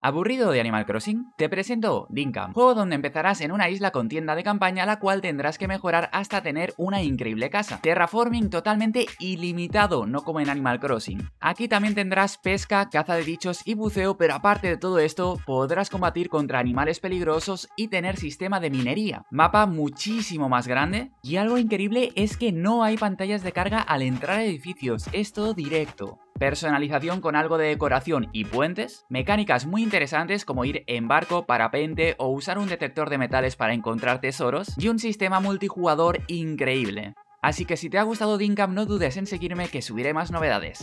¿Aburrido de Animal Crossing? Te presento Dincam, juego donde empezarás en una isla con tienda de campaña la cual tendrás que mejorar hasta tener una increíble casa. Terraforming totalmente ilimitado, no como en Animal Crossing. Aquí también tendrás pesca, caza de bichos y buceo, pero aparte de todo esto, podrás combatir contra animales peligrosos y tener sistema de minería. Mapa muchísimo más grande y algo increíble es que no hay pantallas de carga al entrar a edificios, es todo directo personalización con algo de decoración y puentes, mecánicas muy interesantes como ir en barco, parapente o usar un detector de metales para encontrar tesoros, y un sistema multijugador increíble. Así que si te ha gustado Dincam no dudes en seguirme que subiré más novedades.